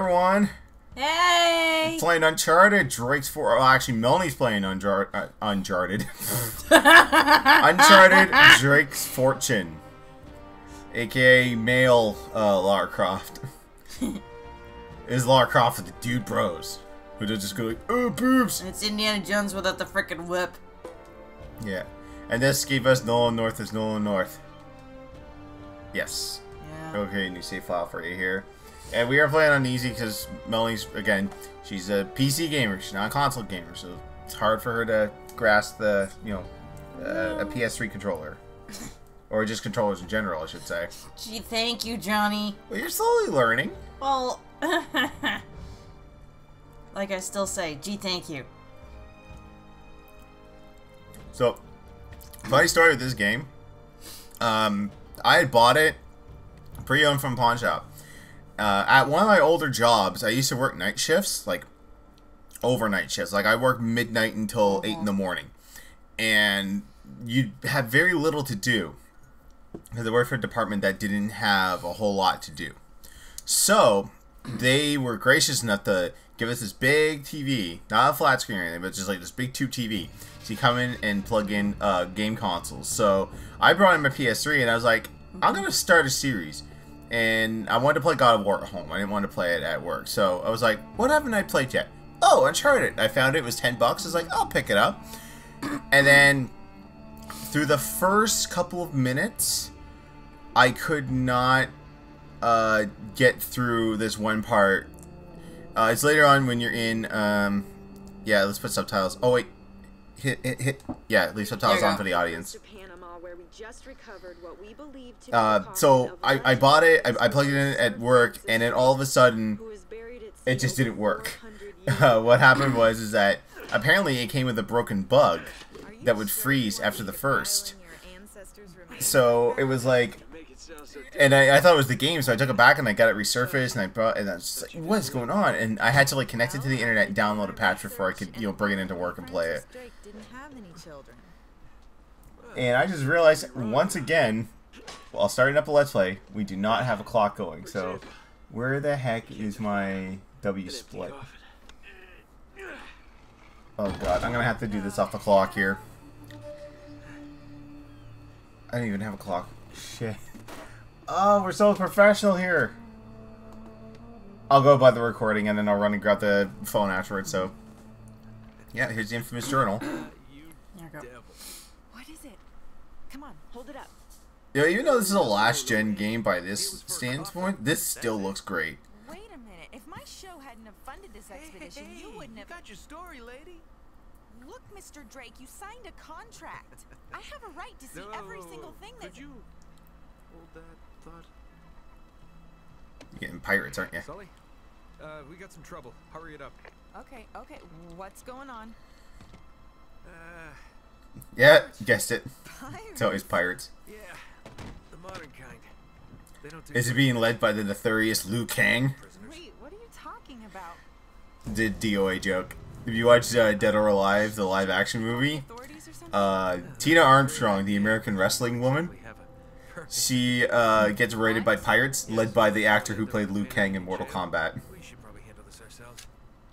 everyone. Hey! Playing Uncharted. Drake's for. Oh, actually, Melanie's playing Unjar- uh, Uncharted. Uncharted. Drake's Fortune, aka male uh, Lara Croft. is Lara Croft with the dude bros who just go like, "Oh, boobs." It's Indiana Jones without the freaking whip. Yeah, and this gave us Nolan North is Nolan North. Yes. Yeah. Okay, new save file for you here. And we are playing on easy because Melanie's, again, she's a PC gamer. She's not a console gamer, so it's hard for her to grasp the, you know, uh, a PS3 controller. or just controllers in general, I should say. Gee, thank you, Johnny. Well, you're slowly learning. Well, like I still say, gee, thank you. So, funny story with this game. Um, I had bought it pre-owned from pawn shop. Uh, at one of my older jobs, I used to work night shifts, like overnight shifts. Like I worked midnight until eight in the morning, and you have very little to do because I worked for a department that didn't have a whole lot to do. So they were gracious enough to give us this big TV, not a flat screen or anything, but just like this big tube TV. So you come in and plug in uh, game consoles. So I brought in my PS3 and I was like, I'm gonna start a series. And I wanted to play God of War at home. I didn't want to play it at work. So I was like, what haven't I played yet? Oh, Uncharted. I found it, it was 10 bucks. I was like, I'll pick it up. And then through the first couple of minutes, I could not uh, get through this one part. Uh, it's later on when you're in. Um, yeah, let's put subtitles. Oh wait, hit hit hit. Yeah, leave subtitles There you on go. for the audience. To Panama, where we just recovered what we believe to be Uh, so I, I, bought it. I, I plugged it in at work, and then all of a sudden, who was buried at it just didn't work. uh, what happened was is that apparently it came with a broken bug that would freeze after the first. in your ancestors' remains? So it was like and I, I thought it was the game, so I took it back and I got it resurfaced, and I brought, and I was just like, "What's going on?" And I had to like connect it to the internet, and download a patch before I could, you know, bring it into work and play it. Francis Drake didn't have any children. And I just realized once again, while starting up a let's play, we do not have a clock going. So, where the heck is my WSplit? Oh god, I'm gonna have to do this off the clock here. I don't even have a clock. Shit. Oh, we're so professional here. I'll go by the recording and then I'll run and grab the phone afterwards. So, yeah, here's the infamous journal. There you go. What is it? Come on, hold it up. Yeah, even though this is a last gen game by this standpoint, this still looks great. Wait a minute. If my show hadn't have funded this expedition, you wouldn't have. got your story, lady. Look, Mr. Drake, you signed a contract. I have a right to see every single thing Could that's. you hold that thought? You're getting pirates, aren't you? Sully, uh, we got some trouble. Hurry it up. Okay, okay. What's going on? Uh, Yeah, guessed it. Pirates. It's always pirates. yeah, the modern kind. They don't do Is it being led by the nefarious Liu Kang? prisoners. Wait, what are you talking about? The DOA joke. If you watched uh, Dead or Alive, the live action movie, Authorities or something? uh, Tina Armstrong, the American wrestling woman, We have a perfect. she uh, gets raided by pirates, led by the actor who played Liu Kang in Mortal Kombat. We should probably handle this ourselves.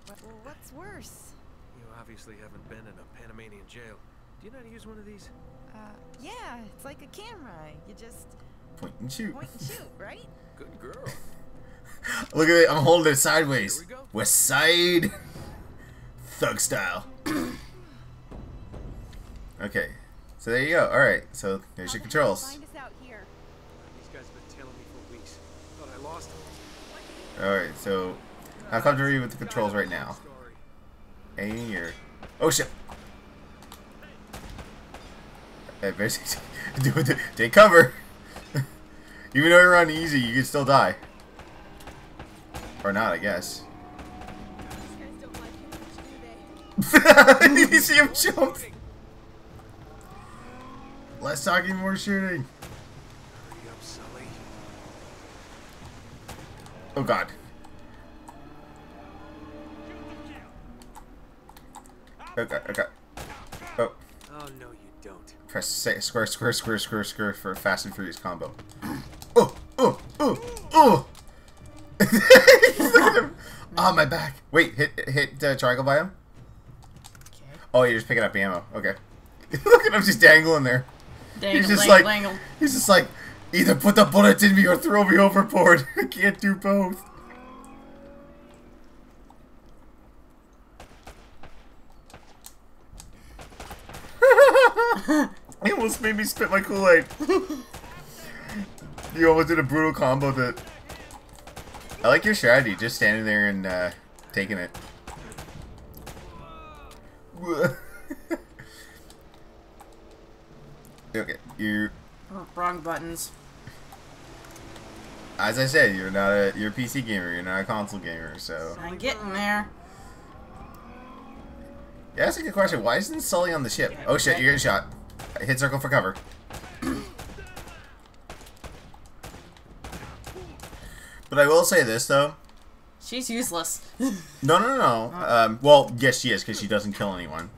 What, well, what's worse? You obviously haven't been in a Panamanian jail. Do you know how to use one of these? Uh, yeah, it's like a camera. You just Point and shoot. point and shoot, right? Good girl. Look at it, I'm holding it sideways. Here we go. West Side. Thug style. okay, so there you go. Alright, so there's your controls. Find us out here. These guys have been tailing me for weeks. Thought I lost them. Alright, so how comfortable are you with the controls right now? Story. A or oh shit! Hey, basically, do it. Take cover. Even though you're on easy, you can still die, or not, I guess. These guys don't like much, you see him jump. Less talking, more shooting. Hurry up, Sully. Oh god. Okay, okay. Oh, Oh no, you don't. press square, square, square, square, square for a Fast and Furious combo. Oh, oh, oh, oh! Look at him. Oh, my back. Wait, hit hit uh, triangle by him. Okay. Oh, you're just picking up ammo. Okay. Look at him just dangling there. Dangle, he's just dangle, like dangle. he's just like either put the bullet in me or throw me overboard. I can't do both. he almost made me spit my Kool-Aid. You almost did a brutal combo that I like your strategy, just standing there and uh, taking it. okay, you Oh, wrong buttons. as I said, you're not a you're a PC gamer, you're not a console gamer, so I'm getting there. yeah, that's a good question. Why isn't Sully on the ship? Oh shit, you're getting shot. Hit circle for cover. But I will say this though. She's useless. No, no, no, no. Um, well, yes, she is because she doesn't kill anyone.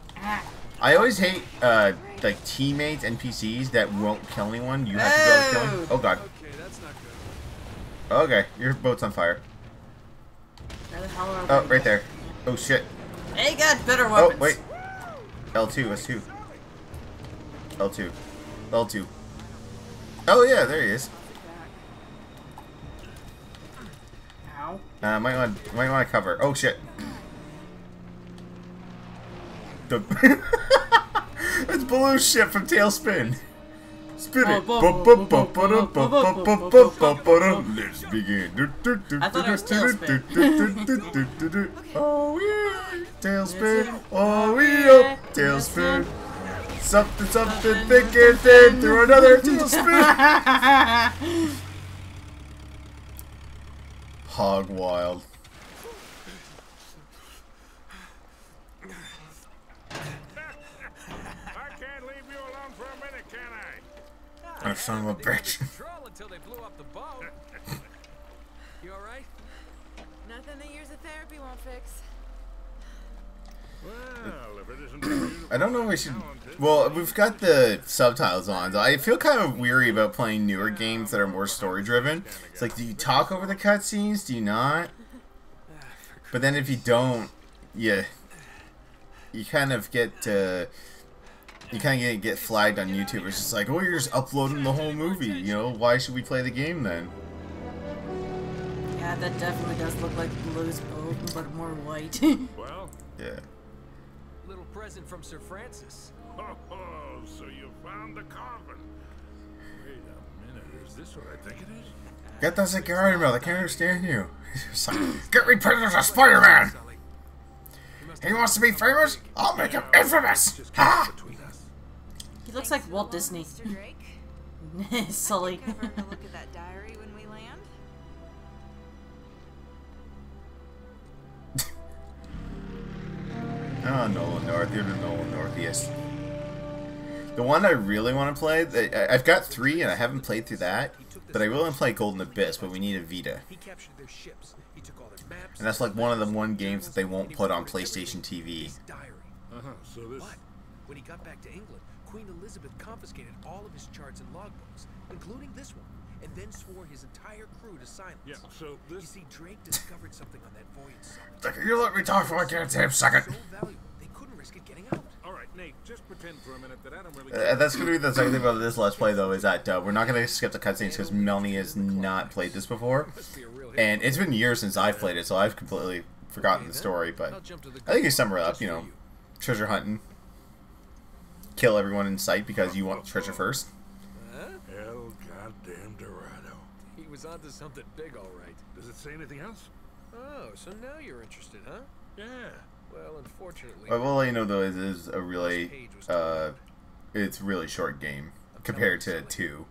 I always hate uh, like teammates NPCs that won't kill anyone. You have to go and kill them. Oh. Oh god. Okay, that's not good. Okay, your boat's on fire. Where the hell are Oh, right there. Oh shit. They got better weapons. Oh wait. L2, S2. L2. L2. Oh yeah, there he is. Ow. Uh, might want might want to cover. Oh shit. The it's Baloo shit from TaleSpin. Spin it. Let's begin. I thought it was TaleSpin. Oh yeah, TaleSpin. Oh yeah, TaleSpin. Something, something thick and thin through another TaleSpin. Hog wild. I can't leave you alone for a minute, can I? Oh, son of a bitch. Control until they blew up the boat. you all right? Nothing the years of therapy won't fix. Well, if it isn't for you, I don't know if we should. Well, we've got the subtitles on. So I feel kind of weary about playing newer games that are more story driven. It's like, do you talk over the cutscenes? Do you not? But then if you don't, you you kind of get uh, you kind of get, get flagged on YouTube. It's just like, oh, you're just uploading the whole movie. You know, why should we play the game then? Yeah, that definitely does look like Baloo's boat, but more white. well, Yeah. Little present from Sir Francis. oh, oh, so you found the coffin. Wait a minute, is this what I think it is? Get that cigar out I can't understand you. It's like, Get reprinted as Spider-Man. Sully. He wants to be famous. I'll make him infamous. Ha! it between us. he looks like Walt Disney. Sully. Oh, Nolan North. You're the Nolan Northeast. The one I really want to play, I- I've got three and I haven't played through that, but I really want to play Golden Abyss, but we need a Vita. He captured their ships. He took all their maps. And that's like one of the one games that they won't put on PlayStation TV. Diary. Uh-huh, so this... But when he got back to England, Queen Elizabeth confiscated all of his charts and logbooks, including this one, and then swore his entire crew to silence. Yeah, so You this... see, Drake discovered something on that voyage summer. Like, you let me talk for a goddamn second. So valuable, they couldn't risk it getting out. All right, Nate, just pretend for a minute that I don't really... Uh, that's gonna be the second thing about this Let's Play, though, is that uh, we're not gonna skip the cutscenes because Melanie has not played this before, Must be a real hit. and it's been years since I've played it, so I've completely forgotten the story. But I'll jump to the I think you gun sum it up. You know, treasure hunting, kill everyone in sight because you want treasure first. Hell, El goddamn Dorado. He was onto something big, all right. Does it say anything else? Oh, so now you're interested, huh? Yeah. Well, unfortunately. I will let you know though, it is a really, uh, it's really short game compared to two,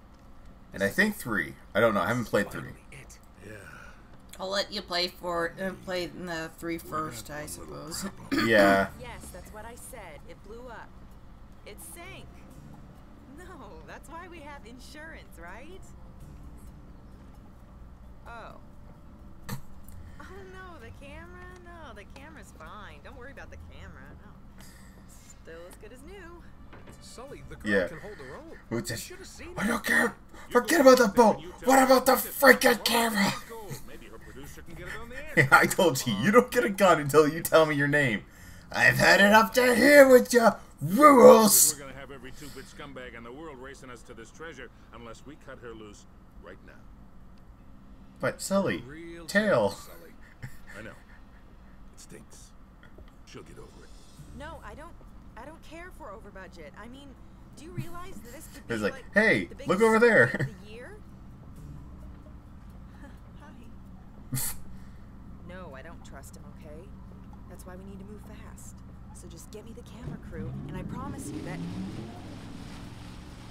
and I think three. I don't know. I haven't played three. Yeah. I'll let you play for uh, play in the three first, I suppose. Yeah. Yes, that's what I said. It blew up. It sank. No, that's why we have insurance, right? Oh. Oh no, the camera? No, the camera's fine. Don't worry about the camera. No. Still as good as new. Sully, the girl Yeah. can hold her own. We just- should have seen I don't care. Forget about the boat. What about the freaking camera? Go. Maybe her producer can get it on the air. I told you, you don't get a gun until you tell me your name. I've had it up to here with your rules. We're gonna have every two-bit scumbag in the world racing us to this treasure unless we cut her loose right now. But Sully, Real tail. Sully. I know. It stinks. She'll get over it. No, I don't. I don't care for over budget. I mean, do you realize that this could be It's like, like, hey, the look biggest over there. of the year? Hi. no, I don't trust him. Okay, that's why we need to move fast. So just get me the camera crew, and I promise you that.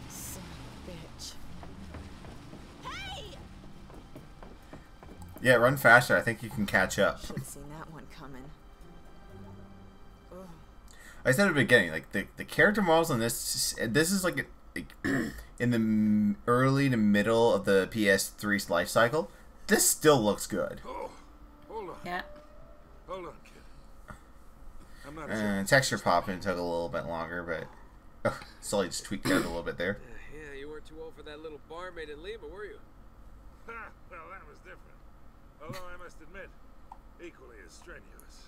Son of a bitch. Hey! Yeah, run faster. I think you can catch up. Should have seen that one coming. Ugh. I said at the beginning, like the, the character models in this, this is like, like in the early to middle of the PS3's life cycle. This still looks good. Oh, hold on. Yeah. Hold on, kid. I'm not Uh, sure. texture popping took a little bit longer, but oh, Sully just tweaked it out a little bit there. Yeah, you weren't too old for that little barmaid in Lima, were you? Well, that was different. Although I must admit, equally as strenuous.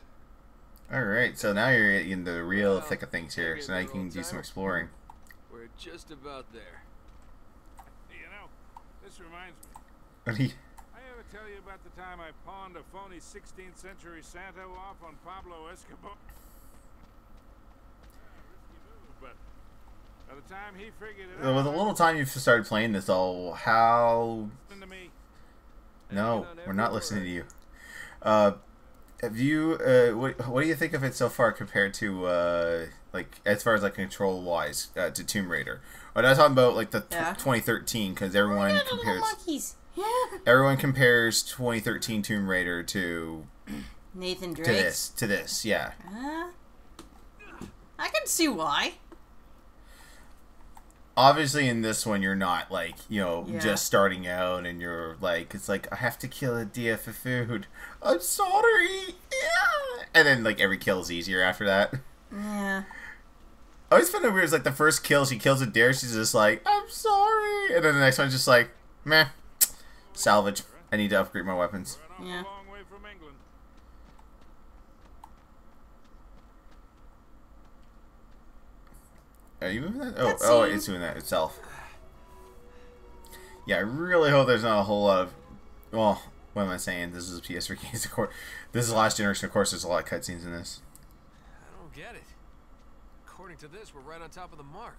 All right, so now you're in the real Well, thick of things here. So now you can do some exploring. We're just about there. You know, this reminds me. What do you- I ever tell you about the time I pawned a phony 16th century Santa off on Pablo Escobar? Ah, risky move, but by the time he figured it out, With a little time you've started playing this, though, how? Listen to me. No, we're not listening to you. Uh, have you? Uh, what What do you think of it so far compared to uh, like as far as like control wise uh, to Tomb Raider? I'm not talking about like the Yeah. 2013 because everyone Yeah, compares monkeys. Yeah. everyone compares 2013 Tomb Raider to Nathan Drake. to this to this. Yeah, Uh, I can see why. Obviously in this one you're not like you know Yeah. just starting out and you're like it's like I have to kill a deer for food. I'm sorry. Yeah. And then like every kill is easier after that. Yeah. I always find it weird. It's like the first kill, she kills a deer. She's just like, "I'm sorry," and then the next one's just like, "Meh, salvage. I need to upgrade my weapons." Yeah. a long way from England. Are you moving that? Oh, oh, it's doing that itself. Yeah, I really hope there's not a whole lot of. Well, what am I saying? This is a PS3 game. Of course, this is the last generation. Of course, there's a lot of cutscenes in this. I don't get it. According to this, we're right on top of the mark.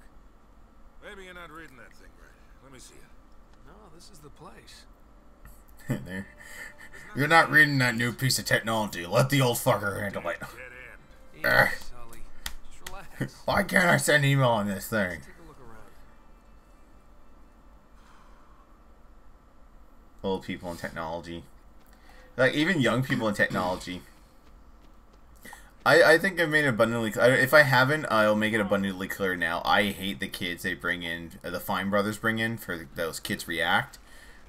Maybe you're not reading that thing right. Let me see it. No, this is the place. there. You're not reading that new piece of technology. Let the old fucker handle it. Dead end. Easy, Ah. Sully. Just relax. Why can't I send email on this thing? Take a look around. old people in technology. Like even young people in technology. I, I think I've made it abundantly clear. If I haven't, I'll make it abundantly clear now. I hate the kids they bring in, the Fine Brothers bring in for those Kids React.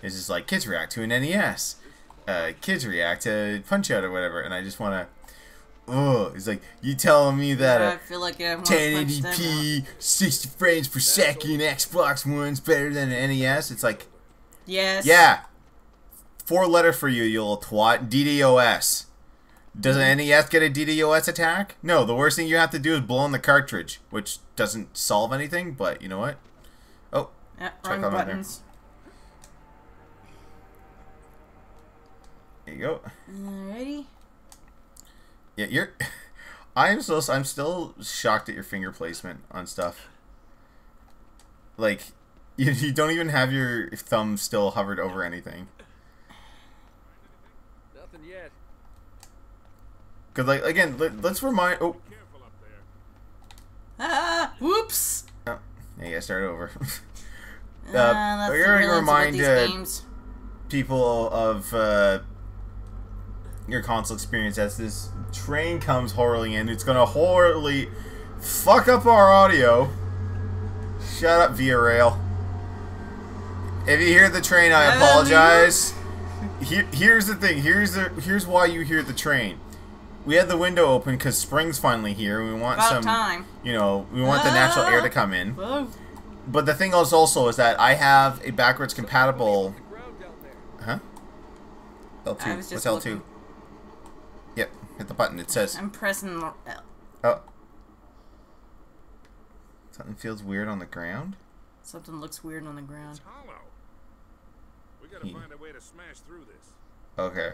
It's just like kids react to an NES, uh, kids react to Punch Out or whatever, and I just want to. Oh, it's like you telling me that I a feel like I want to punch them out. 1080p, 60 frames per second Xbox One's better than an NES? It's like Yes. yeah. Four letter for you, you little twat. DDoS. Does mm. an NES get a DDoS attack? No, the worst thing you have to do is blow on the cartridge, which doesn't solve anything, but you know what? Oh, Yeah, Check wrong that out there. there you go. Alrighty. Yeah, you're. I'm still. I'm still shocked at your finger placement on stuff. Like, you, you don't even have your thumb still hovered over anything. Nothing yet. Cause like again, let, let's remind. Oh, Careful. Ah! Whoops! oh yeah, yeah, start over. Uh, that's we're the gonna remind, uh, games. people of uh, your console experience as this train comes horribly in. It's gonna horribly fuck up our audio. Shut up, Via Rail. If you hear the train, I apologize. Here, here's the thing. Here's the here's why you hear the train. We had the window open because spring's finally here. We want About some, time. you know, we want the natural air to come in. Whoa. But the thing is also is that I have a backwards compatible The ground down there. Huh? L2. I was just What's L2? looking. Yep. Hit the button. It says. I'm pressing L. Oh. Something feels weird on the ground. Something looks weird on the ground. It's hollow. We gotta Hmm. find a way to smash through this. Okay.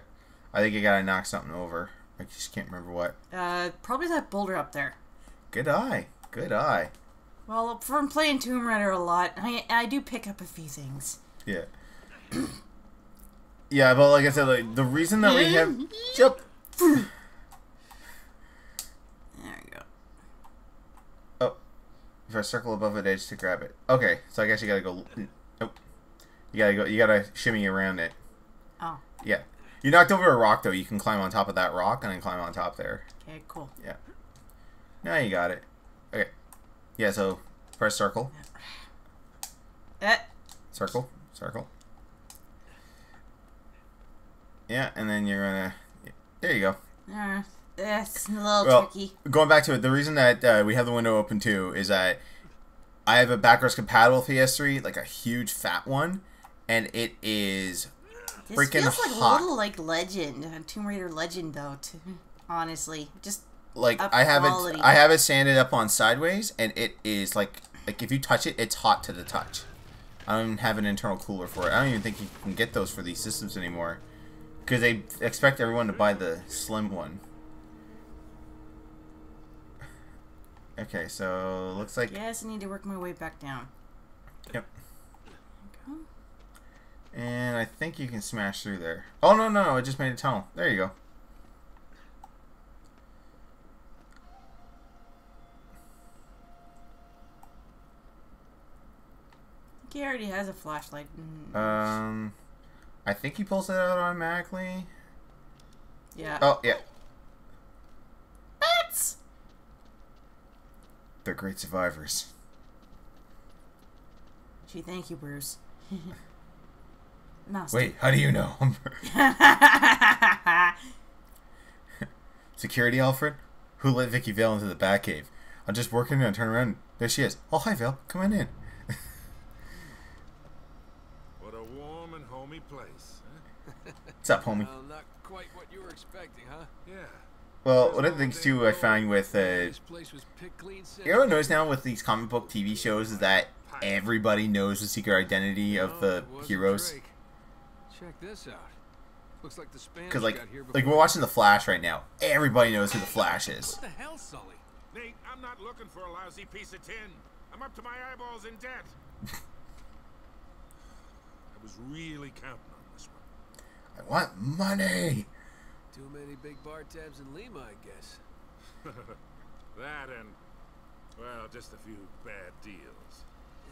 I think you gotta knock something over. I just can't remember what. Uh, probably that boulder up there. Good eye. Good eye. Well, from playing Tomb Raider a lot, I I do pick up a few things. Yeah. yeah, but like I said, like the reason that we have jump. There you go. Oh, if I circle above an edge to grab it. Okay, so I guess you gotta go. Nope. You gotta go. You gotta shimmy around it. Oh, Yeah. You knocked over a rock though. You can climb on top of that rock and then climb on top there. okay, cool. Yeah. Now you got it. Okay. Yeah. So press circle. Eh, Circle. Circle. Yeah, and then you're gonna. There you go. uh, that's a little Well, tricky. going back to it, the reason that uh, we have the window open too is that I have a backwards compatible PS3, like a huge fat one, and it is This freaking feels like hot. a little like Legend, Tomb Raider Legend, though. Too, honestly, just like I have quality. it. I have it sanded up on sideways, and it is like like if you touch it, it's hot to the touch. I don't have an internal cooler for it. I don't even think you can get those for these systems anymore, because they expect everyone to buy the slim one. Okay, so looks like yes, I need to work my way back down. Yep. And I think you can smash through there. Oh no no no! It just made a tunnel. There you go. He already has a flashlight. Um, I think he pulls it out automatically. yeah. Oh yeah, they're great survivors. Gee, thank you, Bruce. Mouse. Wait, how do you know? Security, Alfred? Who let Vicki Vale into the Batcave? I'm just working and I turn around. There she is. Oh, hi, Vale. Come on in. What a warm and homey place. Huh? What's up, homie? Well, not quite what you were expecting, huh? Yeah. Well, one of the things, too, I find with, uh, This place was you know what notice now with these comic book TV shows is that everybody knows the secret identity of the heroes. Check this out. Looks like the Spanish Because, like, got here like we're watching The Flash right now. Everybody knows who the Flash is. What the hell, Sully? Nate, I'm not looking for a lousy piece of tin. I'm up to my eyeballs in debt. I was really counting on this one. I want money. Too many big bar tabs in Lima, I guess. That and, well, just a few bad deals.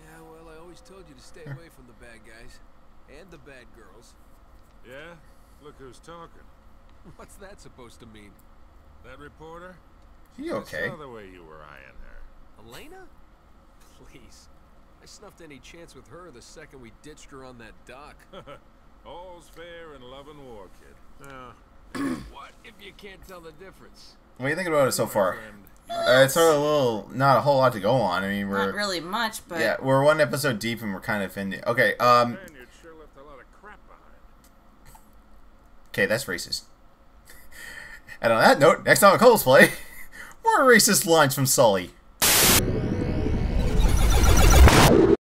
Yeah, well, I always told you to stay away from the bad guys and the bad girls. Yeah? Look who's talking. What's that supposed to mean? That reporter? You okay? I saw the way you were eyeing her. Elena? Please. I snuffed any chance with her the second we ditched her on that dock. All's fair in love and war, kid. Now, what if you can't tell the difference? What do you think about it so far? Uh, it's sort of a little, not a whole lot to go on. I mean, we're Not really much, but yeah, we're one episode deep and we're kind of in the okay. Um, Spaniard sure left a lot of crap behind. okay, that's racist. And on that note, next time on Couples Play, more racist lines from Sully.